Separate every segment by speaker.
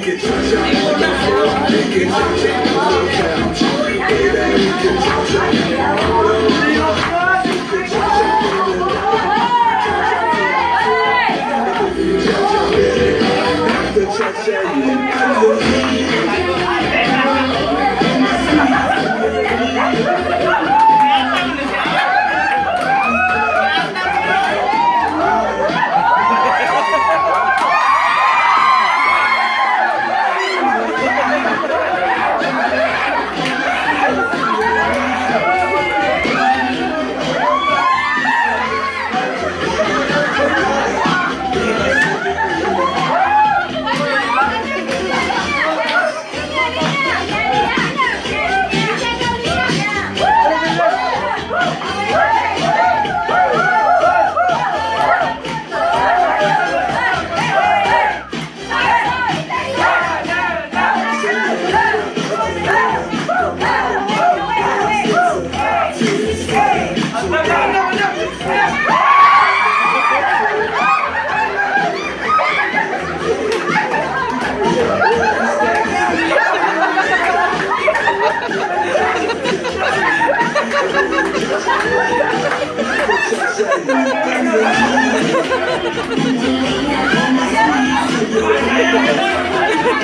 Speaker 1: can touch it. You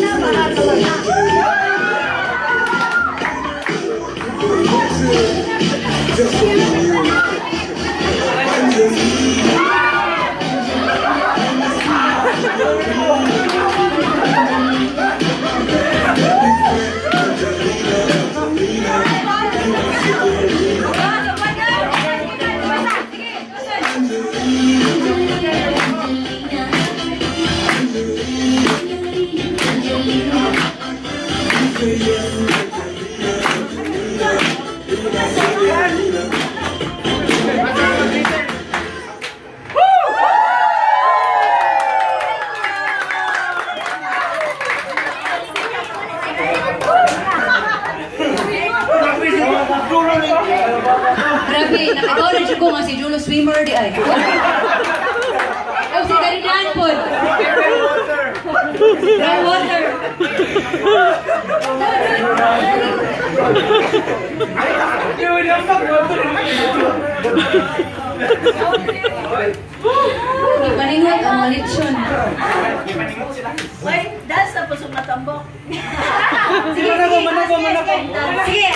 Speaker 1: なバラー Grabe, nakagaw na siya ko nga si Juno swimmer di ay. Ipaningot ang malitsyon.
Speaker 2: Wait, that's na pusong matambok.
Speaker 1: Sige, sige. Sige,